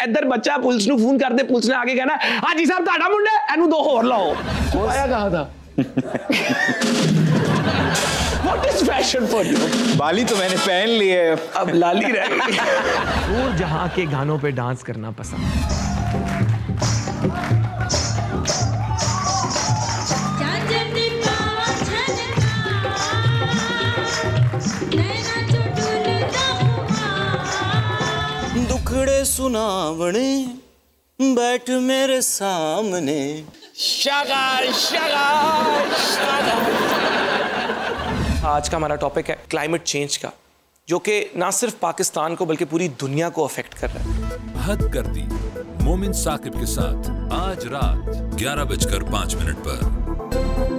ਇੱਧਰ ਬੱਚਾ ਪੁਲਿਸ ਨੂੰ ਫੋਨ ਕਰਦੇ ਪੁਲਿਸ ਨੇ ਆ ਕੇ ਕਹਿਣਾ ਹਾਜੀ ਸਾਹਿਬ ਤੁਹਾਡਾ ਮੁੰਡਾ ਹੈ, ਇਹਨੂੰ ਦੋ ਹੋਰ ਲਾਓ आया कहा था what is fashion for you बाली तो मैंने पहन ली है अब लाली रह गई दूर जहाँ के गानों पे डांस करना पसंद दुखड़े सुनावने बैठ मेरे सामने। शगार शगार शगार। आज का हमारा टॉपिक है क्लाइमेट चेंज का जो कि ना सिर्फ़ पाकिस्तान को बल्कि पूरी दुनिया को अफेक्ट कर रहा है। हद कर दी मोमिन साकिब के साथ आज रात ग्यारह बजकर पाँच मिनट पर।